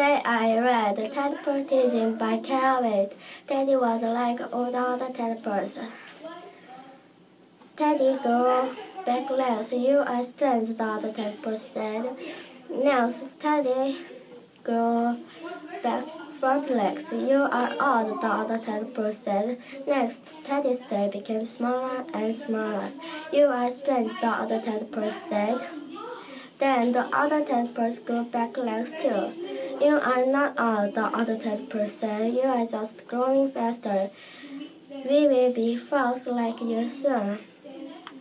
day I read Teddy Teasing by Carol. Teddy was like all the other tadpoles. Teddy grew back legs. You are strange, the other tadpole said. Next, Teddy grew back front legs. You are odd, the other tadpole said. Next, Teddy's tail became smaller and smaller. You are strange, the other tadpole said. Then the other tadpoles grew back legs too. You are not old, the other tadpole said. You are just growing faster. We will be frogs like you soon.